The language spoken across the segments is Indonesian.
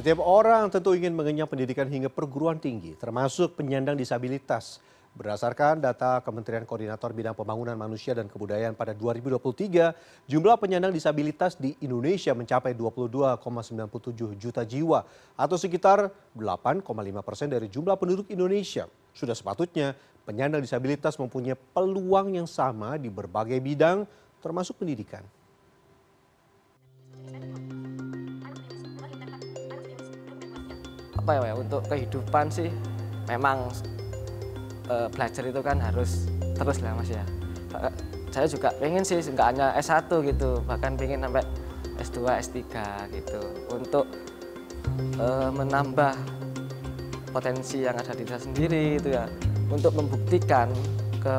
Setiap orang tentu ingin mengenyam pendidikan hingga perguruan tinggi, termasuk penyandang disabilitas. Berdasarkan data Kementerian Koordinator Bidang Pembangunan Manusia dan Kebudayaan pada 2023, jumlah penyandang disabilitas di Indonesia mencapai 22,97 juta jiwa atau sekitar 8,5 persen dari jumlah penduduk Indonesia. Sudah sepatutnya penyandang disabilitas mempunyai peluang yang sama di berbagai bidang termasuk pendidikan. Apa ya untuk kehidupan sih memang e, belajar itu kan harus terus lah mas ya. Saya juga pengen sih nggak hanya S1 gitu bahkan pengen sampai S2 S3 gitu untuk e, menambah potensi yang ada di diri sendiri itu ya. Untuk membuktikan ke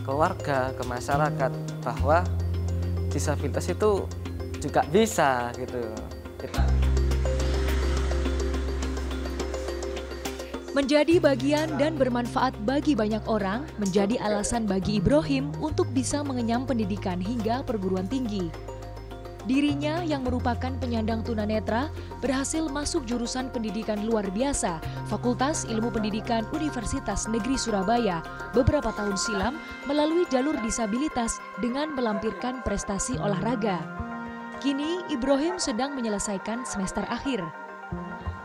keluarga ke masyarakat bahwa disabilitas itu juga bisa gitu. Kita Menjadi bagian dan bermanfaat bagi banyak orang menjadi alasan bagi Ibrahim untuk bisa mengenyam pendidikan hingga perguruan tinggi. Dirinya yang merupakan penyandang tunanetra berhasil masuk jurusan pendidikan luar biasa Fakultas Ilmu Pendidikan Universitas Negeri Surabaya beberapa tahun silam melalui jalur disabilitas dengan melampirkan prestasi olahraga. Kini Ibrahim sedang menyelesaikan semester akhir.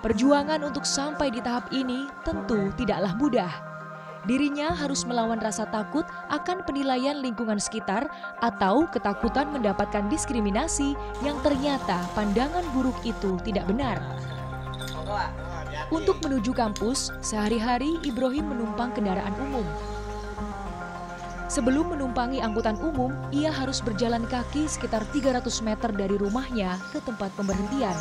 Perjuangan untuk sampai di tahap ini tentu tidaklah mudah. Dirinya harus melawan rasa takut akan penilaian lingkungan sekitar atau ketakutan mendapatkan diskriminasi yang ternyata pandangan buruk itu tidak benar. Untuk menuju kampus, sehari-hari Ibrahim menumpang kendaraan umum. Sebelum menumpangi angkutan umum, ia harus berjalan kaki sekitar 300 meter dari rumahnya ke tempat pemberhentian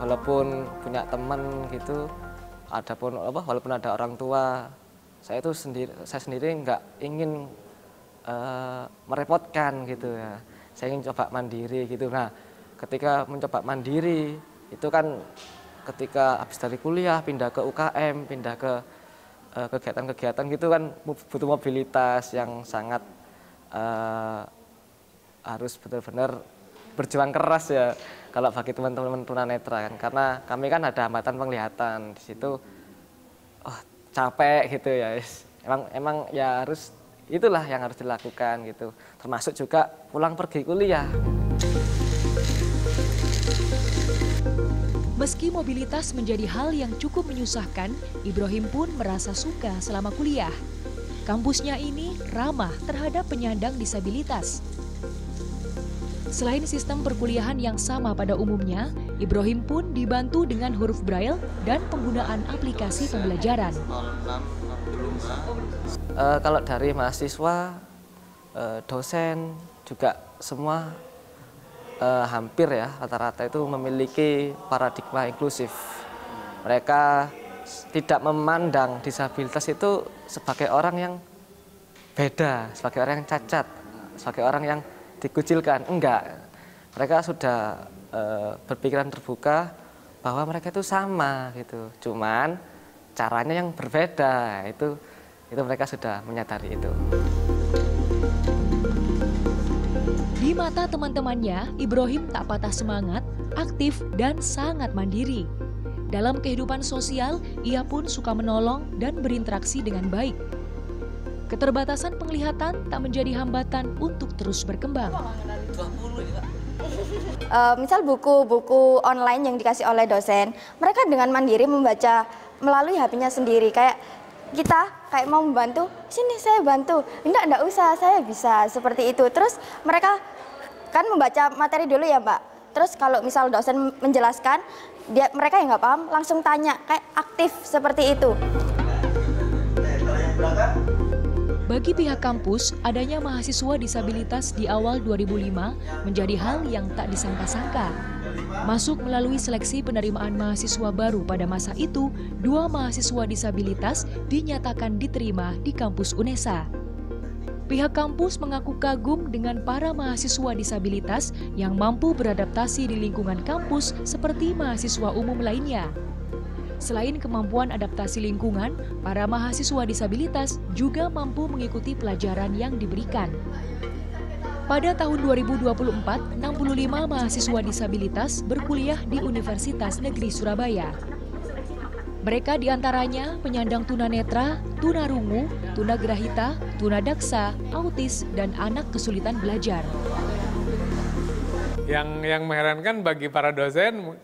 walaupun punya teman gitu ada pun apa walaupun ada orang tua saya itu sendiri saya sendiri nggak ingin uh, merepotkan gitu ya. Saya ingin coba mandiri gitu. Nah ketika mencoba mandiri itu kan ketika habis dari kuliah pindah ke UKM pindah ke eh, kegiatan-kegiatan uh, gitu kan butuh mobilitas yang sangat uh, harus benar-benar berjuang keras ya kalau bagi teman-teman tunanetra kan karena kami kan ada hambatan penglihatan di situ oh capek gitu ya emang emang ya harus itulah yang harus dilakukan gitu termasuk juga pulang pergi kuliah Meski mobilitas menjadi hal yang cukup menyusahkan, Ibrahim pun merasa suka selama kuliah. Kampusnya ini ramah terhadap penyandang disabilitas. Selain sistem perkuliahan yang sama pada umumnya, Ibrahim pun dibantu dengan huruf braille dan penggunaan aplikasi pembelajaran. Uh, kalau dari mahasiswa, uh, dosen juga semua uh, hampir ya rata-rata itu memiliki paradigma inklusif. Mereka tidak memandang disabilitas itu sebagai orang yang beda, sebagai orang yang cacat, sebagai orang yang dikucilkan. Enggak. Mereka sudah e, berpikiran terbuka bahwa mereka itu sama gitu. Cuman caranya yang berbeda. Itu itu mereka sudah menyadari itu. Di mata teman-temannya Ibrahim tak patah semangat aktif dan sangat mandiri. Dalam kehidupan sosial ia pun suka menolong dan berinteraksi dengan baik Keterbatasan penglihatan tak menjadi hambatan untuk terus berkembang. Uh, misal buku-buku online yang dikasih oleh dosen, mereka dengan mandiri membaca melalui HP-nya sendiri. Kayak kita kayak mau membantu, sini saya bantu. Enggak, enggak usah, saya bisa seperti itu. Terus mereka kan membaca materi dulu ya, Mbak. Terus kalau misal dosen menjelaskan, dia mereka yang nggak paham langsung tanya, kayak aktif seperti itu. Bagi pihak kampus, adanya mahasiswa disabilitas di awal 2005 menjadi hal yang tak disangka-sangka. Masuk melalui seleksi penerimaan mahasiswa baru pada masa itu, dua mahasiswa disabilitas dinyatakan diterima di kampus UNESA. Pihak kampus mengaku kagum dengan para mahasiswa disabilitas yang mampu beradaptasi di lingkungan kampus seperti mahasiswa umum lainnya. Selain kemampuan adaptasi lingkungan, para mahasiswa disabilitas juga mampu mengikuti pelajaran yang diberikan. Pada tahun 2024, 65 mahasiswa disabilitas berkuliah di Universitas Negeri Surabaya. Mereka di antaranya penyandang tunanetra, tunarungu, tunagrahita, tunadaksa, autis, dan anak kesulitan belajar. Yang yang mengherankan bagi para dosen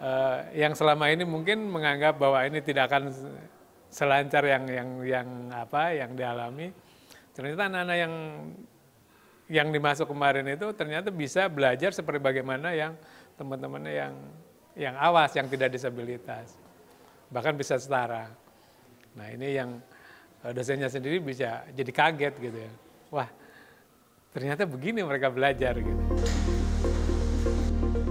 uh, yang selama ini mungkin menganggap bahwa ini tidak akan selancar yang yang yang apa yang dialami. Ternyata anak-anak yang yang dimasuk kemarin itu ternyata bisa belajar seperti bagaimana yang teman-temannya yang yang awas yang tidak disabilitas bahkan bisa setara. Nah ini yang eh, dosennya sendiri bisa jadi kaget gitu ya. Wah ternyata begini mereka belajar gitu.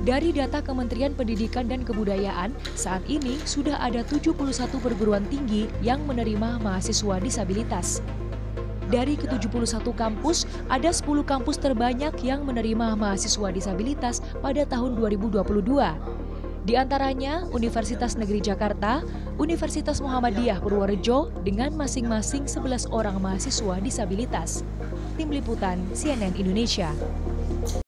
Dari data Kementerian Pendidikan dan Kebudayaan, saat ini sudah ada 71 perguruan tinggi yang menerima mahasiswa disabilitas. Dari ke-71 kampus, ada 10 kampus terbanyak yang menerima mahasiswa disabilitas pada tahun 2022. Di antaranya Universitas Negeri Jakarta, Universitas Muhammadiyah Purworejo dengan masing-masing 11 orang mahasiswa disabilitas. Tim Liputan CNN Indonesia.